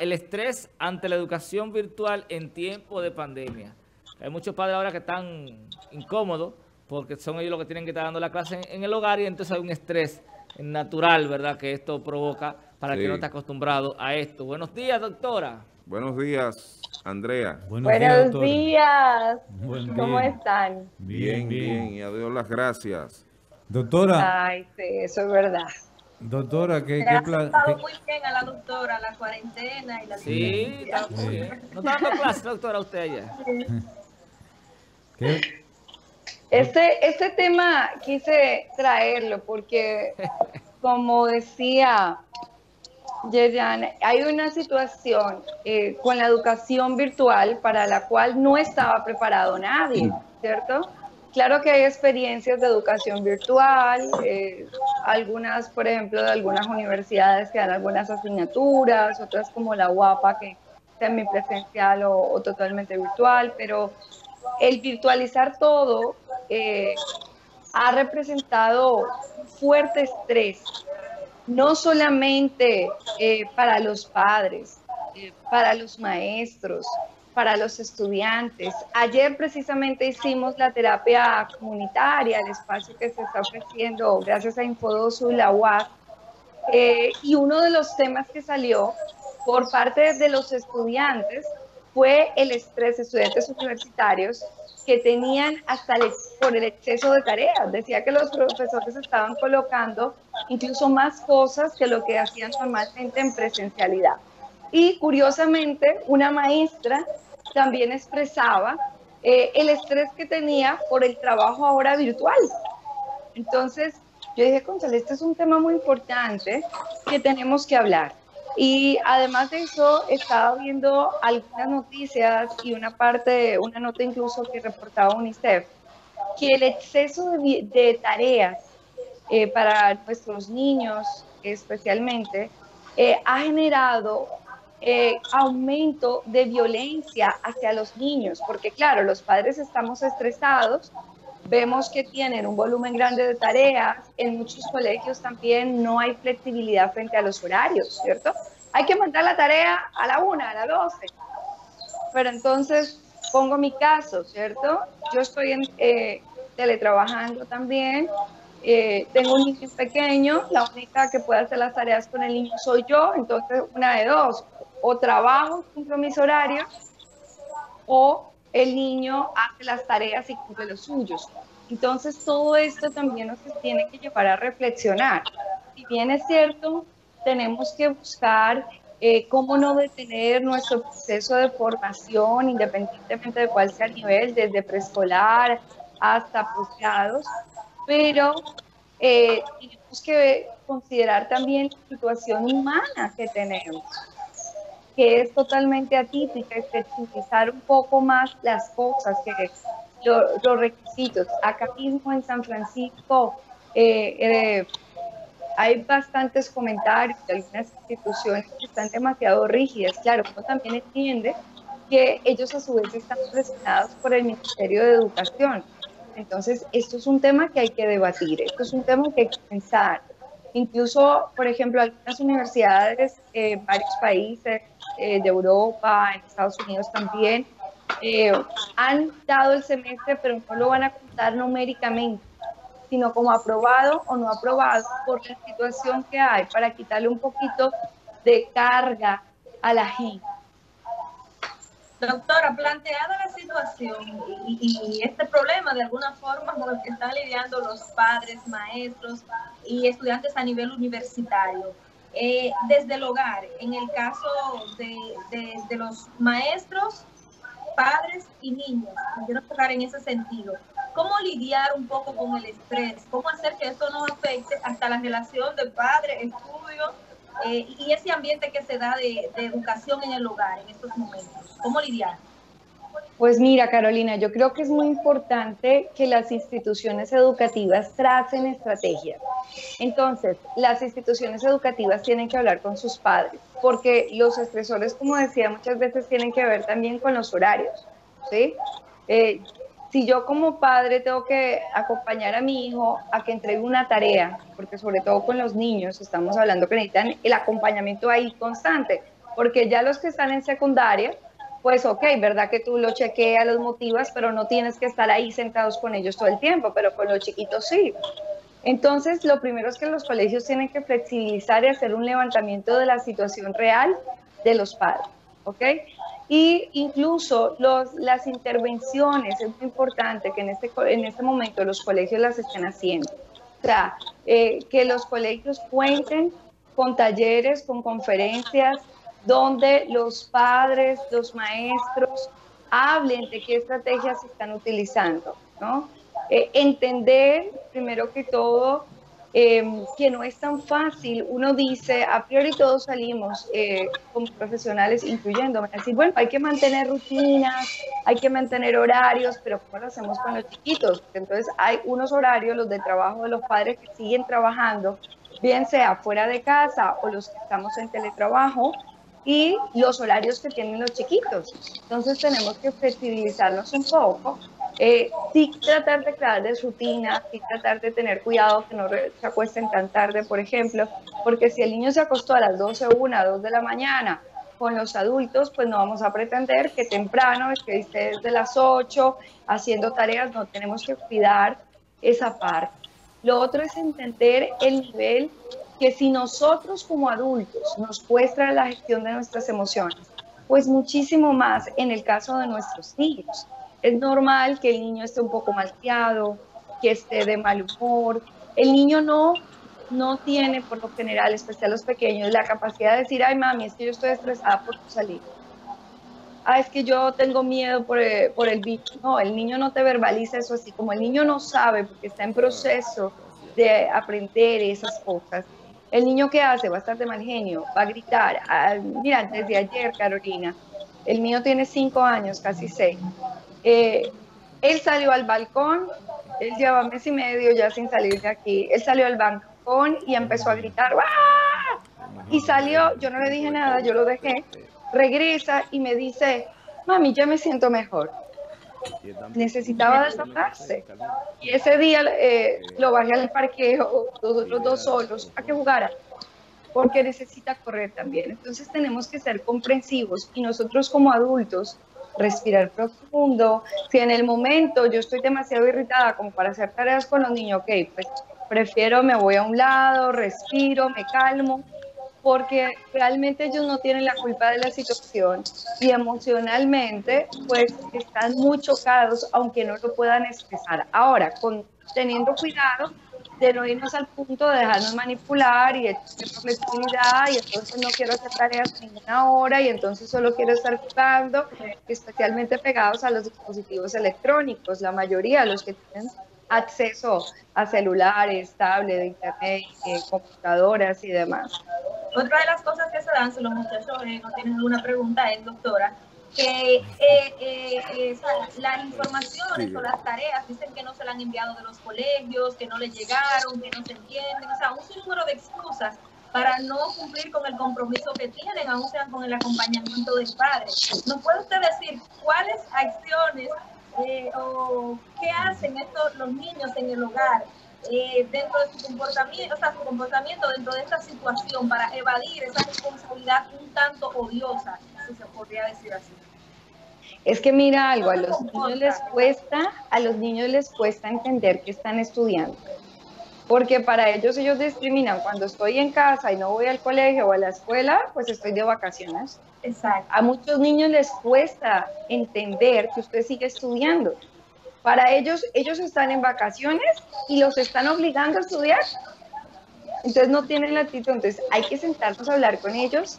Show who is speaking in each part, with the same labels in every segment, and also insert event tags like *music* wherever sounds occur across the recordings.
Speaker 1: el estrés ante la educación virtual en tiempo de pandemia. Hay muchos padres ahora que están incómodos porque son ellos los que tienen que estar dando la clase en, el hogar y entonces hay un estrés natural, ¿verdad?, que esto provoca para el que no está acostumbrado a esto. Buenos días, doctora.
Speaker 2: Buenos días, Andrea.
Speaker 3: Buenos, días. ¿Cómo están?
Speaker 2: Bien, bien, y a Dios las gracias.
Speaker 4: Doctora.
Speaker 3: Ay, sí, eso es verdad.
Speaker 4: Doctora, ¿qué,
Speaker 5: qué plan? estado muy bien a la doctora, la cuarentena y la
Speaker 1: Sí, está muy bien. *laughs* ¿No está dando clase, doctora, usted allá?
Speaker 3: ¿Qué? Este, este tema quise traerlo porque, *laughs* como decía Yerian, hay una situación eh, con la educación virtual para la cual no estaba preparado nadie, ¿cierto? Claro que hay experiencias de educación virtual, eh, algunas, por ejemplo, de algunas universidades que dan algunas asignaturas, otras como la UAPA, que es semipresencial o, o totalmente virtual, pero el virtualizar todo eh, ha representado fuerte estrés, no solamente eh, para los padres, para los maestros, para los estudiantes. Ayer precisamente hicimos la terapia comunitaria, el espacio que se está ofreciendo gracias a Infodosu y la UAC, y uno de los temas que salió por parte de los estudiantes fue el estrés estudiantes universitarios que tenían hasta por el exceso de tareas. Decía que los profesores estaban colocando incluso más cosas que lo que hacían normalmente en presencialidad. Y curiosamente, una maestra también expresaba eh, el estrés que tenía por el trabajo ahora virtual. Entonces, yo dije, Gonzalo, este es un tema muy importante que tenemos que hablar. Y además de eso, estaba viendo algunas noticias y una parte, una nota incluso que reportaba UNICEF, que el exceso de, tareas eh, para nuestros niños especialmente eh, ha generado eh, aumento de violencia hacia los niños, porque claro, los padres estamos estresados, vemos que tienen un volumen grande de tareas, en muchos colegios también no hay flexibilidad frente a los horarios, ¿cierto? Hay que mandar la tarea a la una, a la doce. Pero entonces pongo mi caso, ¿cierto? Yo estoy eh, teletrabajando también, eh, tengo un niño pequeño, la única que puede hacer las tareas con el niño soy yo, entonces una de dos, o trabajo, cumplo mis horarios, o el niño hace las tareas y cumple los suyos. Entonces todo esto también nos tiene que llevar a reflexionar. Si bien es cierto, tenemos que buscar eh, cómo no detener nuestro proceso de formación, independientemente de cuál sea el nivel, desde preescolar hasta posgrados, pero eh, tenemos que considerar también la situación humana que tenemos que es totalmente atípica, especificar un poco más las cosas, que los requisitos. Acá mismo en San Francisco eh, eh, hay bastantes comentarios de algunas instituciones que están demasiado rígidas. Claro, uno también entiende que ellos a su vez están presionados por el Ministerio de Educación. Entonces, esto es un tema que hay que debatir, esto es un tema que hay que pensar. Incluso, por ejemplo, algunas universidades en varios países eh, de Europa, en Estados Unidos también, eh, han dado el semestre, pero no lo van a contar numéricamente, sino como aprobado o no aprobado por la situación que hay, para quitarle un poquito de carga a la gente.
Speaker 5: Doctora, planteada la situación y, este problema de alguna forma con el que están lidiando los padres, maestros y estudiantes a nivel universitario, eh, desde el hogar, en el caso de, los maestros, padres y niños, quiero tocar en ese sentido, ¿cómo lidiar un poco con el estrés? ¿Cómo hacer que esto no afecte hasta la relación de padre, estudio eh, y ese ambiente que se da de educación en el hogar en estos momentos? ¿Cómo lidiar?
Speaker 3: Pues mira, Carolina, yo creo que es muy importante que las instituciones educativas tracen estrategias. Entonces, las instituciones educativas tienen que hablar con sus padres, porque los estresores, como decía, muchas veces tienen que ver también con los horarios. ¿sí? Eh, si yo como padre tengo que acompañar a mi hijo a que entregue una tarea, porque sobre todo con los niños estamos hablando que necesitan el acompañamiento ahí constante, porque ya los que están en secundaria, pues ok, verdad que tú lo chequeas, los motivas, pero no tienes que estar ahí sentados con ellos todo el tiempo, pero con los chiquitos sí. Entonces, lo primero es que los colegios tienen que flexibilizar y hacer un levantamiento de la situación real de los padres, ¿ok? Y incluso los, las intervenciones, es muy importante que en este, en este momento los colegios las estén haciendo. O sea, eh, que los colegios cuenten con talleres, con conferencias, donde los padres, los maestros hablen de qué estrategias están utilizando, ¿no? Eh, entender, primero que todo, Em, que no es tan fácil. Uno dice, a priori todos salimos eh, como profesionales, incluyéndome, decir, bueno, hay que mantener rutinas, hay que mantener horarios, pero ¿cómo lo hacemos con los chiquitos? entonces hay unos horarios, los de trabajo de los padres que siguen trabajando, bien sea fuera de casa o los que estamos en teletrabajo, y los horarios que tienen los chiquitos. Entonces tenemos que flexibilizarnos un poco eh, sí tratar de crear de rutina, sí tratar de tener cuidado que no se acuesten tan tarde, por ejemplo, porque si el niño se acostó a las 12, 1, 2 de la mañana con los adultos, pues no vamos a pretender que temprano, que esté desde las 8 haciendo tareas, no tenemos que cuidar esa parte. Lo otro es entender el nivel que si nosotros como adultos nos cuesta la gestión de nuestras emociones, pues muchísimo más en el caso de nuestros hijos es normal que el niño esté un poco malteado, que esté de mal humor. El niño no, no tiene, por lo general, especial los pequeños, la capacidad de decir, ay mami, es que yo estoy estresada por salir. Ah, es que yo tengo miedo por, eh, por el bicho. No, el niño no te verbaliza eso así. Como el niño no sabe porque está en proceso de aprender esas cosas, el niño que hace va mal genio, va a gritar. Ah, mira, desde ayer, Carolina, el mío tiene cinco años, casi seis. Eh, él salió al balcón, él lleva mes y medio ya sin salir de aquí, él salió al balcón y empezó a gritar, Y salió, yo no le dije nada, yo lo dejé, regresa y me dice, mami, ya me siento mejor. Necesitaba desatarse. Y ese día eh, lo bajé al parqueo, los dos solos, a que jugara porque necesita correr también. Entonces tenemos que ser comprensivos y nosotros como adultos respirar profundo. Si en el momento yo estoy demasiado irritada como para hacer tareas con los niños, ok, pues prefiero me voy a un lado, respiro, me calmo, porque realmente ellos no tienen la culpa de la situación y emocionalmente pues están muy chocados aunque no lo puedan expresar. Ahora, con, teniendo cuidado de no irnos al punto de dejarnos manipular y de flexibilidad y entonces no quiero hacer tareas ninguna hora y entonces solo quiero estar jugando, especialmente pegados a los dispositivos electrónicos, la mayoría los que tienen acceso a celulares, tablets, internet, eh, computadoras y demás.
Speaker 5: Otra de las cosas que se dan, si los muchachos eh, no tienen alguna pregunta, es, doctora, que eh, eh, las informaciones o las tareas dicen que no se le han enviado de los colegios, que no le llegaron, que no se entienden, o sea, un sinnúmero de excusas para no cumplir con el compromiso que tienen, aún sea con el acompañamiento del padre. ¿Nos puede usted decir cuáles acciones eh, o qué hacen estos los niños en el hogar dentro de su comportamiento, o sea, su comportamiento dentro de esta situación para evadir esa responsabilidad un tanto odiosa, si se podría decir así?
Speaker 3: Es que mira algo, a los niños les cuesta, a los niños les cuesta entender que están estudiando. Porque para ellos ellos discriminan cuando estoy en casa y no voy al colegio o a la escuela, pues estoy de vacaciones.
Speaker 5: Exacto.
Speaker 3: A muchos niños les cuesta entender que usted sigue estudiando. Para ellos, ellos están en vacaciones y los están obligando a estudiar. Entonces no tienen la actitud. Entonces hay que sentarnos a hablar con ellos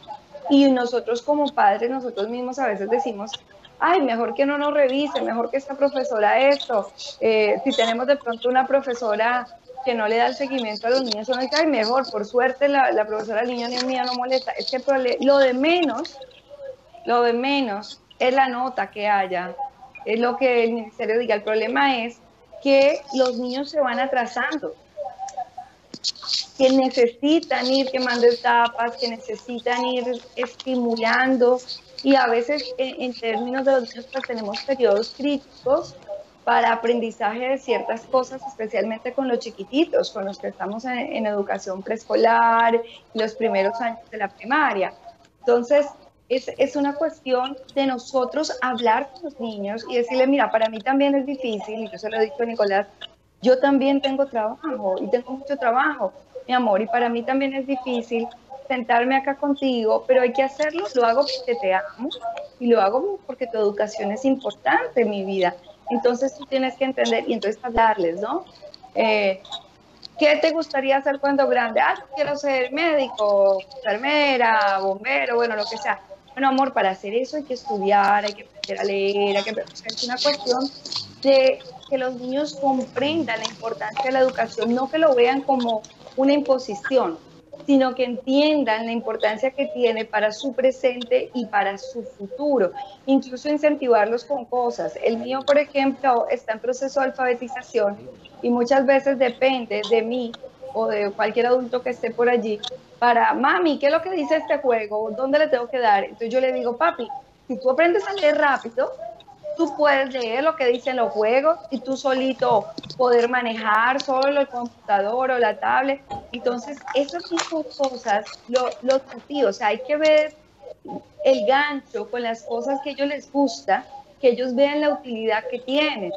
Speaker 3: y nosotros como padres, nosotros mismos a veces decimos, ay, mejor que no nos revise, mejor que esta profesora esto. Eh, si tenemos de pronto una profesora que no le da el seguimiento a los niños, son ay, mejor, por suerte la, la profesora del niño ni mía no molesta. Es que lo de menos, lo de menos es la nota que haya, es lo que el ministerio diga. El problema es que los niños se van atrasando que necesitan ir quemando etapas, que necesitan ir estimulando y a veces en, términos de los niños pues, tenemos periodos críticos para aprendizaje de ciertas cosas, especialmente con los chiquititos, con los que estamos en, educación preescolar, los primeros años de la primaria. Entonces, es, es, una cuestión de nosotros hablar con los niños y decirle, mira, para mí también es difícil, y yo se lo he dicho a Nicolás, yo también tengo trabajo y tengo mucho trabajo, mi amor, y para mí también es difícil sentarme acá contigo, pero hay que hacerlo, lo hago porque te amo y lo hago porque tu educación es importante en mi vida. Entonces tú tienes que entender y entonces hablarles, ¿no? Eh, ¿Qué te gustaría hacer cuando grande? Ah, quiero ser médico, enfermera, bombero, bueno, lo que sea. Bueno, amor, para hacer eso hay que estudiar, hay que aprender a leer, hay que... es una cuestión de que los niños comprendan la importancia de la educación, no que lo vean como una imposición, sino que entiendan la importancia que tiene para su presente y para su futuro. Incluso incentivarlos con cosas. El mío, por ejemplo, está en proceso de alfabetización y muchas veces depende de mí o de cualquier adulto que esté por allí para, mami, ¿qué es lo que dice este juego? ¿Dónde le tengo que dar? Entonces yo le digo, papi, si tú aprendes a leer rápido, tú puedes leer lo que dicen los juegos y tú solito poder manejar solo el computador o la tablet. Entonces, esas son cosas, lo, los sea, hay que ver el gancho con las cosas que a ellos les gusta, que ellos vean la utilidad que tienen.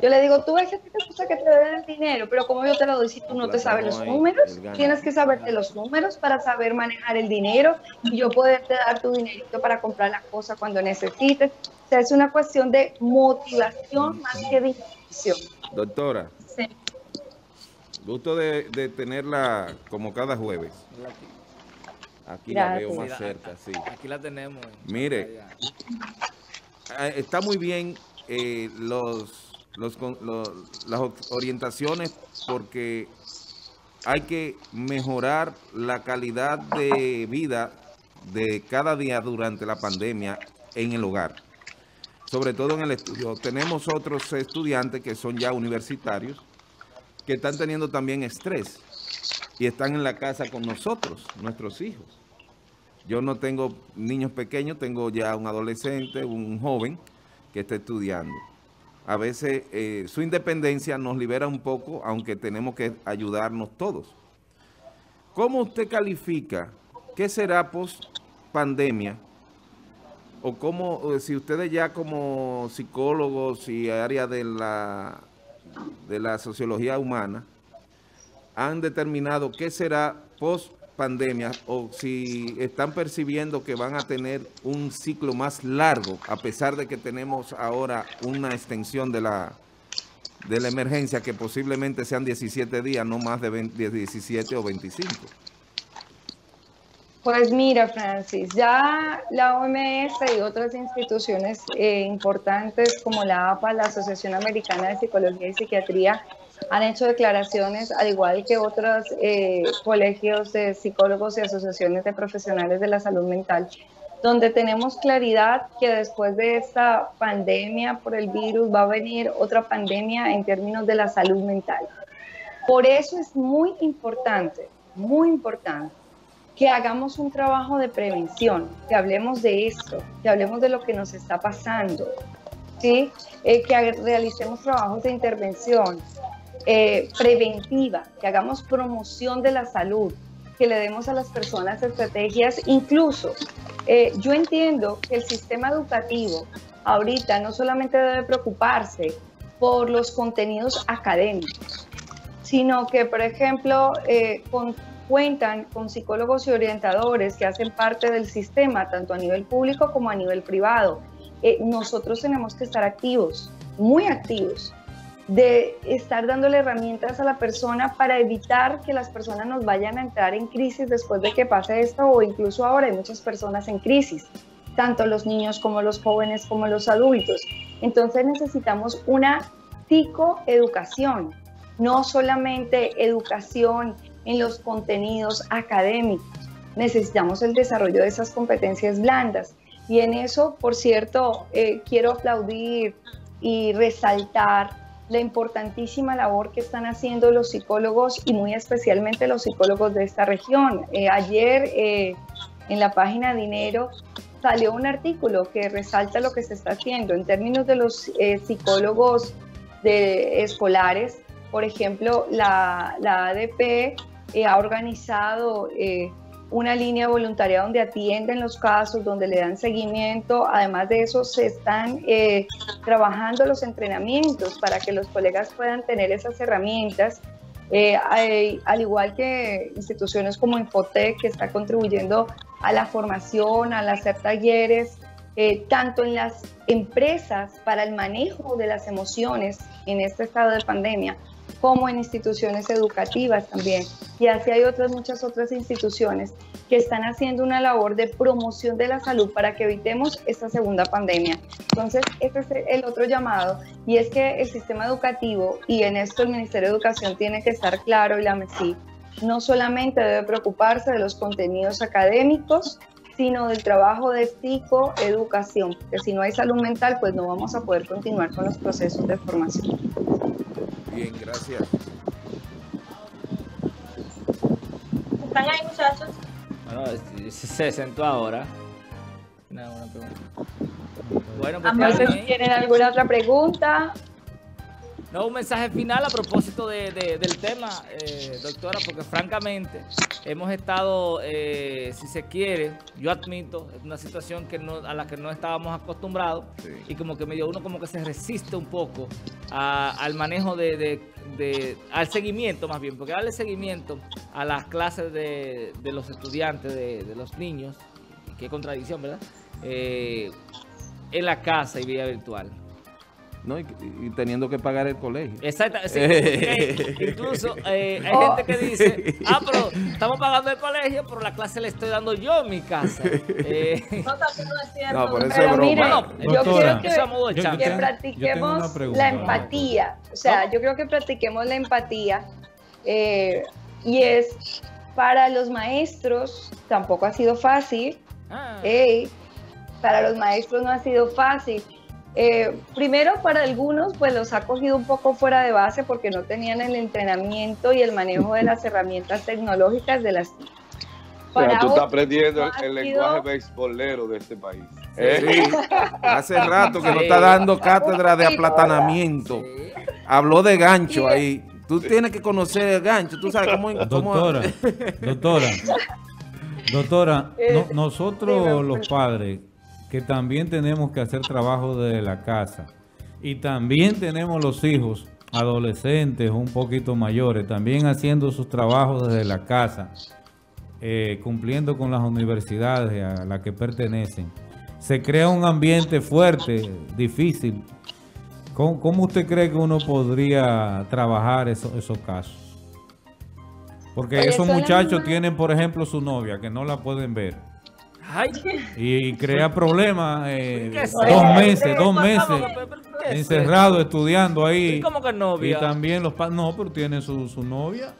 Speaker 3: Yo le digo, tú ves que te gusta que te den el dinero, pero como yo te lo doy si tú no te sabes los números? Tienes que saberte los números para saber manejar el dinero y yo poderte dar tu dinerito para comprar las cosas cuando necesites. O sea, es una cuestión de motivación más que de.
Speaker 2: Doctora. Sí. Gusto de, tenerla como cada jueves. Aquí la veo más cerca, sí.
Speaker 1: Aquí la tenemos.
Speaker 2: Mire, eh, está muy bien eh, los las orientaciones porque hay que mejorar la calidad de vida de cada día durante la pandemia en el hogar, sobre todo en el estudio. Tenemos otros estudiantes que son ya universitarios que están teniendo también estrés y están en la casa con nosotros, nuestros hijos. Yo no tengo niños pequeños, tengo ya un adolescente, un joven que está estudiando a veces eh, su independencia nos libera un poco, aunque tenemos que ayudarnos todos. ¿Cómo usted califica qué será post pandemia? O cómo, si ustedes ya como psicólogos y área de la, de la sociología humana han determinado qué será post pandemia o si están percibiendo que van a tener un ciclo más largo a pesar de que tenemos ahora una extensión de la de la emergencia que posiblemente sean 17 días, no más de 17 o 25.
Speaker 3: Pues mira, Francis, ya la OMS y otras instituciones eh, importantes como la APA, la Asociación Americana de Psicología y Psiquiatría, han hecho declaraciones, al igual que otros eh, colegios de psicólogos y asociaciones de profesionales de la salud mental, donde tenemos claridad que después de esta pandemia por el virus va a venir otra pandemia en términos de la salud mental. Por eso es muy importante, muy importante, que hagamos un trabajo de prevención, que hablemos de esto, que hablemos de lo que nos está pasando, ¿sí? Eh, que realicemos trabajos de intervención, eh, preventiva, que hagamos promoción de la salud, que le demos a las personas estrategias. Incluso, eh, yo entiendo que el sistema educativo ahorita no solamente debe preocuparse por los contenidos académicos, sino que, por ejemplo, eh, cuentan con psicólogos y orientadores que hacen parte del sistema, tanto a nivel público como a nivel privado. nosotros tenemos que estar activos, muy activos, de estar dándole herramientas a la persona para evitar que las personas nos vayan a entrar en crisis después de que pase esto o incluso ahora hay muchas personas en crisis, tanto los niños como los jóvenes como los adultos. Entonces necesitamos una psicoeducación, no solamente educación en los contenidos académicos, necesitamos el desarrollo de esas competencias blandas. Y en eso, por cierto, eh, quiero aplaudir y resaltar la importantísima labor que están haciendo los psicólogos y muy especialmente los psicólogos de esta región. Eh, ayer eh, en la página Dinero salió un artículo que resalta lo que se está haciendo en términos de los eh, psicólogos de, escolares. Por ejemplo, la, la ADP ha organizado una línea voluntaria donde atienden los casos, donde le dan seguimiento. Además de eso, se están eh, trabajando los entrenamientos para que los colegas puedan tener esas herramientas. Eh, al igual que instituciones como Infotec, que está contribuyendo a la formación, al hacer talleres, eh, tanto en las empresas para el manejo de las emociones en este estado de pandemia, como en instituciones educativas también. Y así hay otras, muchas otras instituciones que están haciendo una labor de promoción de la salud para que evitemos esta segunda pandemia. Entonces, este es el otro llamado y es que el sistema educativo, y en esto el Ministerio de Educación tiene que estar claro y la MESI, no solamente debe preocuparse de los contenidos académicos, sino del trabajo de psicoeducación, porque si no hay salud mental, pues no vamos a poder continuar con los procesos de formación.
Speaker 2: Bien, gracias.
Speaker 5: ¿Están ahí, muchachos?
Speaker 1: Bueno, se sentó ahora. No, una pregunta.
Speaker 3: Bueno, pues, ¿tienen alguna otra pregunta?
Speaker 1: No, un mensaje final a propósito de, del tema, eh, doctora, porque francamente hemos estado, eh, si se quiere, yo admito, es una situación que no, a la que no estábamos acostumbrados y como que medio uno como que se resiste un poco al manejo de, al seguimiento más bien, porque darle seguimiento a las clases de, los estudiantes, de, los niños, qué contradicción, ¿verdad? Eh, en la casa y vía virtual.
Speaker 2: ¿No? Y, teniendo que pagar el colegio.
Speaker 1: Exacto. incluso eh, hay gente que dice, *laughs* ah, pero estamos pagando el colegio, pero la clase le estoy dando yo en mi casa. *laughs*
Speaker 5: Eh, no, no es cierto. No,
Speaker 3: por eso pero mire, yo quiero que, practiquemos la empatía. O sea, yo creo que practiquemos la empatía. Eh, y es, para los maestros, tampoco ha sido fácil. Ah. para los maestros no ha sido fácil eh, primero, para algunos, pues los ha cogido un poco fuera de base porque no tenían el entrenamiento y el manejo de las herramientas tecnológicas de las TIC.
Speaker 6: O sea, tú estás aprendiendo el, lenguaje beisbolero de este país. ¿eh?
Speaker 2: Hace rato que no está dando cátedra de aplatanamiento. Habló de gancho ahí. Tú tienes que conocer el gancho. Tú sabes cómo...
Speaker 4: Doctora, doctora, *laughs* doctora, nosotros los padres que también tenemos que hacer trabajo desde la casa. Y también tenemos los hijos adolescentes un poquito mayores, también haciendo sus trabajos desde la casa, eh, cumpliendo con las universidades a las que pertenecen. Se crea un ambiente fuerte, difícil. ¿Cómo, usted cree que uno podría trabajar esos casos? Porque esos muchachos tienen, por ejemplo, su novia, que no la pueden ver y crea problemas eh, dos meses, dos meses encerrado estudiando ahí.
Speaker 1: ¿Cómo que novia?
Speaker 4: Y también los padres, no, pero tiene su, su novia.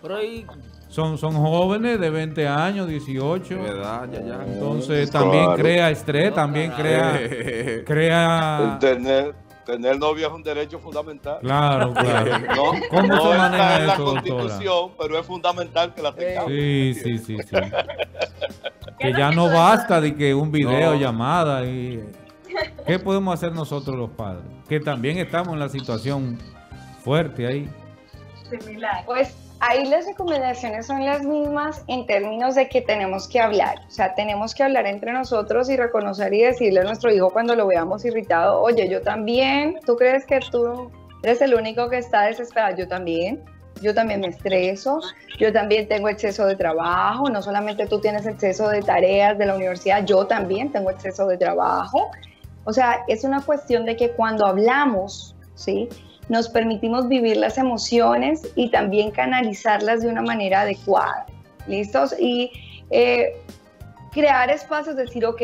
Speaker 4: Son, son jóvenes de 20 años, 18. Entonces también crea estrés, también crea... crea
Speaker 6: Tener, tener novia es un derecho fundamental.
Speaker 4: Claro, *laughs* claro.
Speaker 6: No, ¿Cómo se maneja en la Constitución, pero es fundamental que la tengamos.
Speaker 4: Sí, sí, sí, sí. *laughs* que ya no basta de que un video, llamada y... ¿Qué podemos hacer nosotros los padres? Que también estamos en la situación fuerte ahí.
Speaker 3: Pues ahí las recomendaciones son las mismas en términos de que tenemos que hablar. O sea, tenemos que hablar entre nosotros y reconocer y decirle a nuestro hijo cuando lo veamos irritado, oye, yo también, ¿tú crees que tú eres el único que está desesperado? Yo también yo también me estreso, yo también tengo exceso de trabajo, no solamente tú tienes exceso de tareas de la universidad, yo también tengo exceso de trabajo. O sea, es una cuestión de que cuando hablamos, ¿sí? Nos permitimos vivir las emociones y también canalizarlas de una manera adecuada. ¿Listos? Y eh, crear espacios, decir, ok,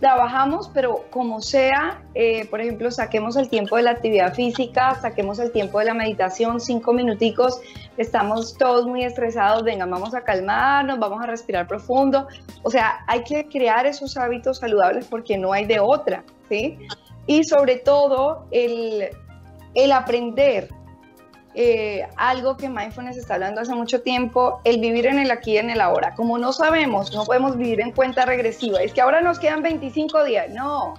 Speaker 3: trabajamos, pero como sea, eh, por ejemplo, saquemos el tiempo de la actividad física, saquemos el tiempo de la meditación, cinco minuticos, estamos todos muy estresados, venga, vamos a calmarnos, vamos a respirar profundo. O sea, hay que crear esos hábitos saludables porque no hay de otra, ¿sí? Y sobre todo, el, el aprender eh, algo que Mindfulness está hablando hace mucho tiempo, el vivir en el aquí y en el ahora. Como no sabemos, no podemos vivir en cuenta regresiva. Es que ahora nos quedan 25 días. No,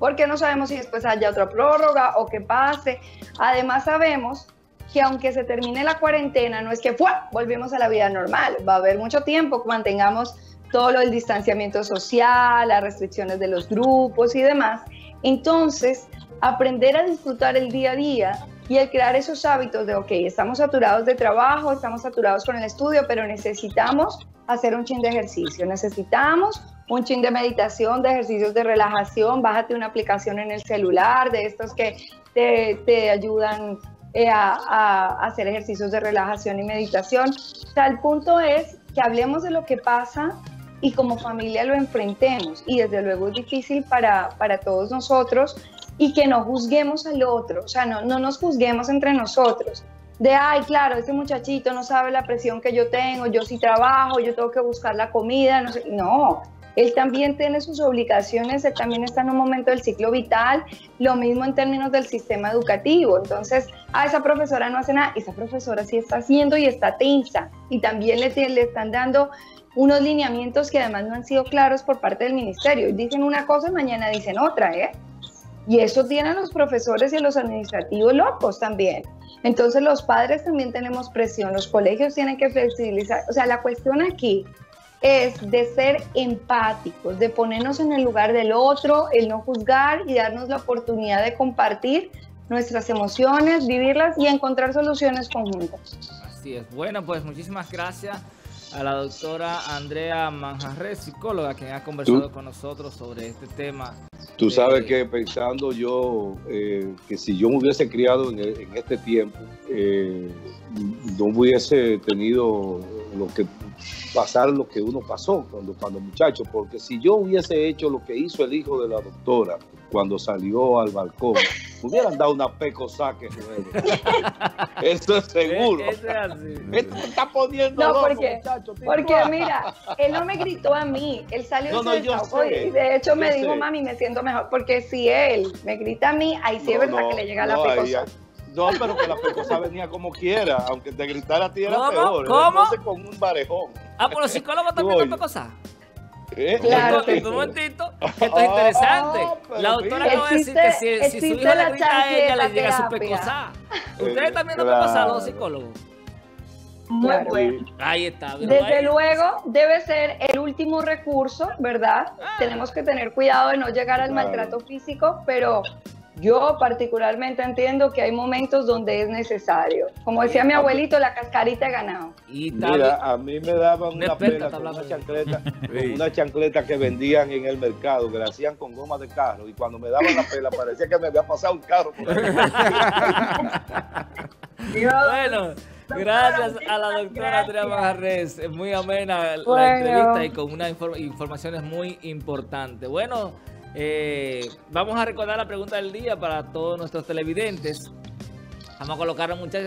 Speaker 3: porque no sabemos si después haya otra prórroga o que pase. Además sabemos que aunque se termine la cuarentena, no es que volvemos a la vida normal. Va a haber mucho tiempo mantengamos todo lo del distanciamiento social, las restricciones de los grupos y demás. Entonces, aprender a disfrutar el día a día y el crear esos hábitos de, ok, estamos saturados de trabajo, estamos saturados con el estudio, pero necesitamos hacer un chin de ejercicio, necesitamos un chin de meditación, de ejercicios de relajación, bájate una aplicación en el celular, de estos que te, te ayudan eh, a, hacer ejercicios de relajación y meditación. O el punto es que hablemos de lo que pasa y como familia lo enfrentemos. Y desde luego es difícil para, para todos nosotros y que no juzguemos al otro, o sea, no, no nos juzguemos entre nosotros. De, ay, claro, ese muchachito no sabe la presión que yo tengo, yo sí trabajo, yo tengo que buscar la comida, no sé. No, él también tiene sus obligaciones, él también está en un momento del ciclo vital, lo mismo en términos del sistema educativo. Entonces, a esa profesora no hace nada, esa profesora sí está haciendo y está tensa, y también le, le están dando unos lineamientos que además no han sido claros por parte del ministerio. Dicen una cosa y mañana dicen otra, ¿eh? Y eso tiene a los profesores y a los administrativos locos también. Entonces los padres también tenemos presión, los colegios tienen que flexibilizar. O sea, la cuestión aquí es de ser empáticos, de ponernos en el lugar del otro, el no juzgar y darnos la oportunidad de compartir nuestras emociones, vivirlas y encontrar soluciones conjuntas.
Speaker 1: Así es. Bueno, pues muchísimas gracias a la doctora Andrea Manjarres, psicóloga, quien ha conversado con nosotros sobre este tema.
Speaker 6: Tú sabes que pensando yo eh, que si yo me hubiese criado en, en este tiempo, eh, no hubiese tenido lo que pasar lo que uno pasó cuando, cuando muchacho, porque si yo hubiese hecho lo que hizo el hijo de la doctora cuando salió al balcón, hubieran dado una peco saque *laughs* Eso es seguro.
Speaker 1: Eso es así.
Speaker 6: Esto me está poniendo
Speaker 3: No,
Speaker 6: loco,
Speaker 3: porque,
Speaker 6: muchacho,
Speaker 3: porque mira, él no me gritó a mí, él salió
Speaker 6: No, no, yo sé,
Speaker 3: y de hecho me dijo, mami, me siento mejor, porque si él me grita a mí, ahí sí es verdad
Speaker 6: no,
Speaker 3: que le llega
Speaker 6: no,
Speaker 3: la
Speaker 6: ahí-
Speaker 3: pecosa.
Speaker 6: No, pero que la pecosa venía como quiera, aunque te gritara a ti era
Speaker 1: ¿Cómo?
Speaker 6: peor.
Speaker 1: ¿Cómo?
Speaker 6: Entonces con un barejón.
Speaker 1: Ah, pero los psicólogos también
Speaker 6: Oye.
Speaker 1: dan cosas.
Speaker 6: ¿Eh?
Speaker 3: Claro
Speaker 1: un momentito, que esto es interesante.
Speaker 6: Ah,
Speaker 1: La doctora acaba de decir que si, si su
Speaker 3: existe
Speaker 1: hijo le
Speaker 3: la
Speaker 1: grita a ella, le llega su
Speaker 3: terapia.
Speaker 1: pecosa. ¿Ustedes también
Speaker 6: Claro.
Speaker 1: pecosa a los psicólogos?
Speaker 5: Muy
Speaker 3: Claro.
Speaker 5: bueno.
Speaker 1: Ahí está. ¿vieron
Speaker 3: Desde
Speaker 1: ahí?
Speaker 3: luego, debe ser el último recurso, ¿verdad?
Speaker 1: Ah.
Speaker 3: Tenemos que tener cuidado de no llegar al
Speaker 6: Claro.
Speaker 3: maltrato físico, pero yo particularmente entiendo que hay momentos donde es necesario. Como decía mi abuelito, la cascarita de ganado.
Speaker 1: Y
Speaker 6: Mira, a mí me daban
Speaker 1: Una
Speaker 6: pela con una chancleta, con una chancleta que vendían en el mercado, que la hacían con goma de carro, y cuando me daban la pela parecía que me había pasado un carro por. *laughs*
Speaker 1: Bueno, gracias a la doctora Andrea
Speaker 5: gracias.
Speaker 1: Majarres. Es muy amena la
Speaker 3: Bueno.
Speaker 1: entrevista y con unas infor- informaciones muy importantes. Bueno, eh, vamos a recordar la pregunta del día para todos nuestros televidentes. Vamos a colocar a muchachos